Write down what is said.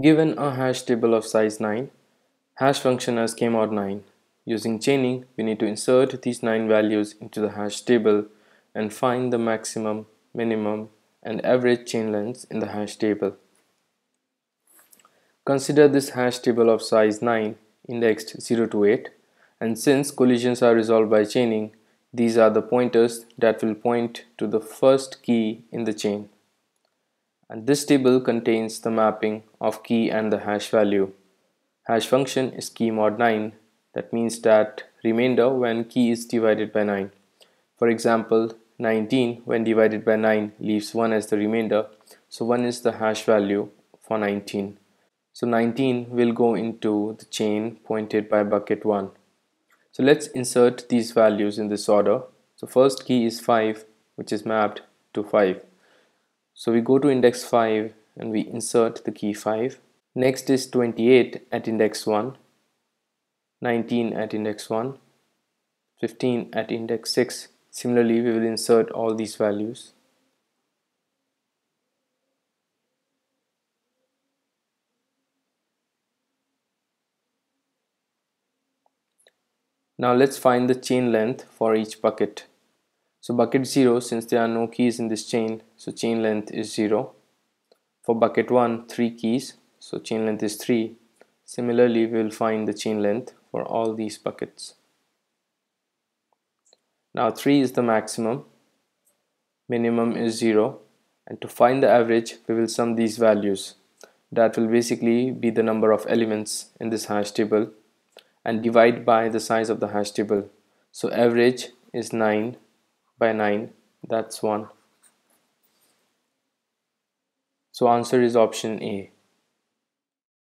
Given a hash table of size 9, hash function as kmod9. Using chaining, we need to insert these 9 values into the hash table and find the maximum, minimum, and average chain lengths in the hash table. Consider this hash table of size 9 indexed 0 to 8 and since collisions are resolved by chaining, these are the pointers that will point to the first key in the chain and this table contains the mapping of key and the hash value. Hash function is key mod 9 that means that remainder when key is divided by 9. For example 19 when divided by 9 leaves 1 as the remainder so 1 is the hash value for 19. So 19 will go into the chain pointed by bucket 1. So let's insert these values in this order. So first key is 5 which is mapped to 5. So we go to index 5 and we insert the key 5. Next is 28 at index 1, 19 at index 1, 15 at index 6. Similarly, we will insert all these values. Now let's find the chain length for each bucket. So bucket 0 since there are no keys in this chain so chain length is 0. For bucket 1 3 keys so chain length is 3. Similarly we will find the chain length for all these buckets. Now 3 is the maximum, minimum is 0 and to find the average we will sum these values. That will basically be the number of elements in this hash table and divide by the size of the hash table. So average is 9 by 9 that's 1 so answer is option A